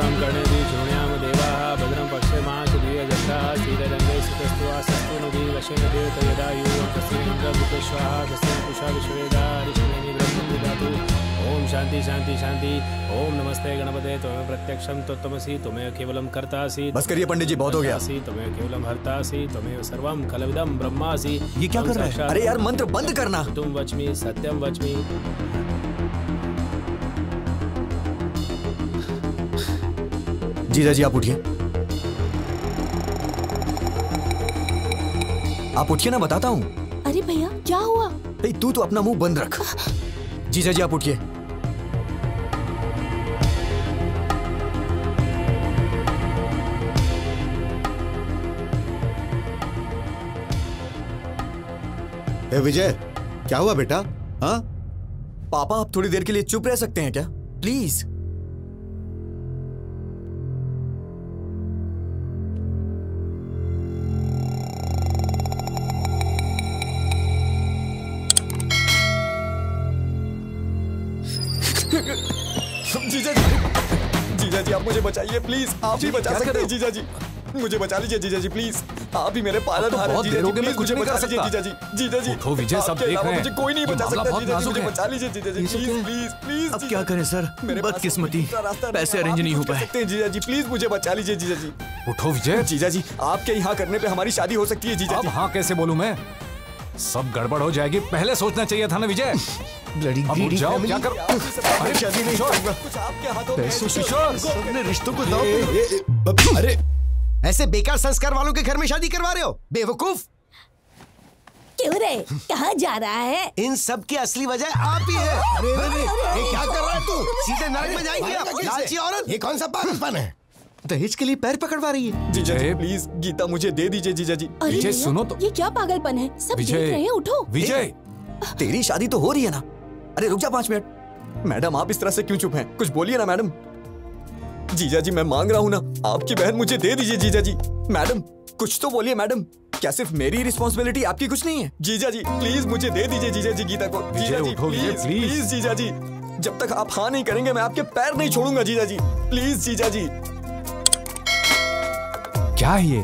भद्रं कर्णेभि देवाः भद्रं पक्षमाशुभिर्जष्टाः शीलरङ्गे सुतस्त्वासस्तुनुभिवशेनदेव तयदायुः तस्येन्द्रभूतेश्वः तस्य पुषा विश्ववेदा हरिशनिः ब्रह्मपुदातु ओम शांति शांति शांति। ओम नमस्ते गणपते तुम प्रत्यक्षम तो तमसी तुम्हें केवलम करतासी। बस करिए पंडित जी बहुत हो गया। तुम्हें केवलम हरतासी तुम्हें सर्वम कलविदम ब्रह्मासी। ये क्या कर रहे हैं? अरे यार मंत्र बंद करना। तुम वचमी सत्यम वचमी। जीजा जी आप उठिए। आप उठिए ना बताता हूँ। अरे भैया क्या हुआ? नहीं तू तो अपना मुँह बंद रख। जीजा जी आप उठिए। विजय क्या हुआ बेटा? हाँ? पापा आप थोड़ी देर के लिए चुप रह सकते हैं क्या? प्लीज़। जीजा जी। जीजा जी आप मुझे बचाइए प्लीज़ आप ही बचा सकते हैं जीजा जी। मुझे बचा लीजिए जीजा जी प्लीज़ आप ही मेरे पालन हार हो गई, मैं कुछ नहीं कर लीजिए सकता। जीजा जी। जीजा जी उठो विजय, सब देख रहे हैं। मुझे कोई नहीं बचा सकता जीजा जी मुझे बचा लीजिए जीजा जी प्लीज़ प्लीज़ प्लीज़ अब क्या करें सर? मेरे पास बदकिस्मती। पैसे अरेंज नहीं हो पाए। सकते जीजा जी प्लीज़ मुझे बचा लीजिए जीजा जी। उठो विजय। जीजा जी आपके यहाँ करने पे हमारी शादी हो सकती है जीजा जी? हाँ कैसे बोलूँ मैं? सब गड़बड़ हो जाएगी। पहले सोचना चाहिए था ना विजय? ब्लडी अब उठ जाओ क्या कर अरे शादी नहीं करूँगा कुछ आपके हाथों में है, जीजा जी। अपने रिश्तों को दाव अरे। ऐसे बेकार संस्कार वालों के घर में शादी करवा रहे हो? बेवकूफ़? क्यों रे? कहाँ जा रहा है? इन सब की असली वजह आप ही है। अरे अरे ये क्या कर रहा है तू? सीधे नरक में जाएँगे आप लालची औरत? ये कौन सा पागलपन है? दहेज के लिए पैर पकड़वा रही है। जीजा जी प्लीज़ गीता मुझे दे दीजिए जीजा जी। अरे विजय, सुनो तो। ये क्या पागलपन है? सब देख रहे हैं उठो। विजय। तेरी शादी तो हो रही है ना? अरे रुक जा पाँच मिनट। मैडम आप इस तरह से क्यों चुप हैं? कुछ बोलिए ना मैडम। जीजा जी मैं मांग रहा हूँ ना आपकी बहन मुझे दे दीजिए जीजा जी। मैडम कुछ तो बोलिए मैडम। क्या सिर्फ़ मेरी रिस्पॉन्सिबिलिटी आपकी कुछ नहीं है? जीजा जी प्लीज़ मुझे दे दीजिए जीजा जी गीता को। विजय, जीजा जी उठो विजय, प्लीज़ प्लीज़। प्लीज़ जीजा जी। जब तक आप हाँ नहीं करेंगे मैं आपके पैर नहीं छोड़ूँगा जीजा जी। प्लीज़ जीजा जी। क्या है ये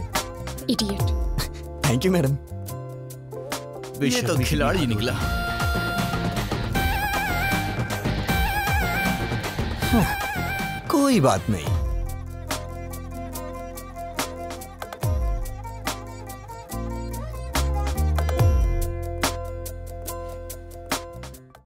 इडियट थैंक यू मैडम ये तो खिलाड़ी निकला। कोई बात नहीं।